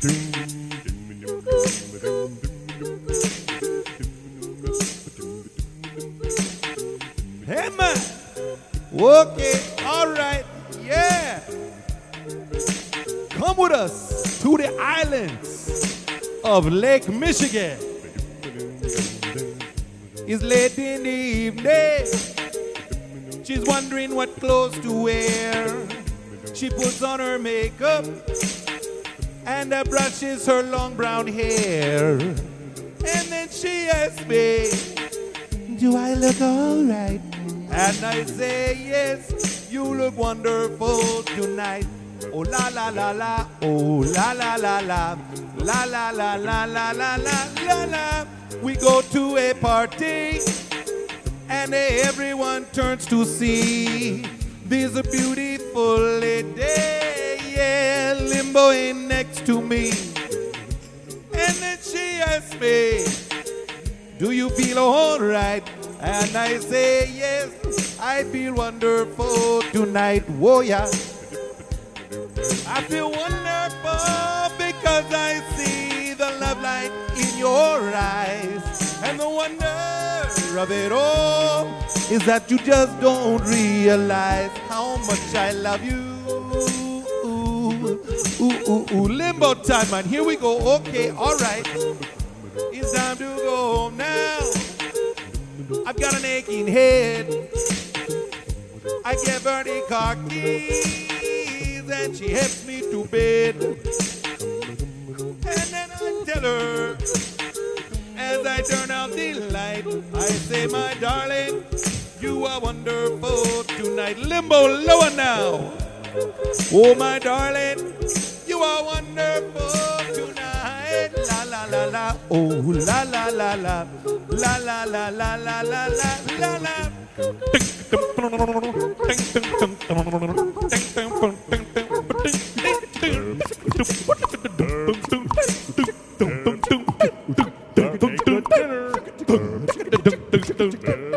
Hey man. Okay, all right, yeah. Come with us to the islands of Lake Michigan. It's late in the evening. She's wondering what clothes to wear. She puts on her makeup and uh, brushes her long brown hair. And then she asks me, Do I look alright? And I say, Yes, you look wonderful tonight. Oh la la la la, oh la la la la, la la la la la la la la la. We go to a party and everyone turns to see this beautiful limboing next to me. And then she asks me, Do you feel alright? And I say, Yes, I feel wonderful tonight. Whoa, yeah. I feel wonderful because I see the love light in your eyes. And the wonder of it all is that you just don't realize how much I love you. Limbo time, man. Here we go. Okay, all right. It's time to go home now. I've got an aching head. I give her the car keys and she helps me to bed. And then I tell her, as I turn out the light, I say, my darling, you are wonderful tonight. Limbo lower now. Oh, my darling, you are wonderful tonight. La la la la. Oh la la la la. La la la la la la la la. Dun, dun, dun, dun.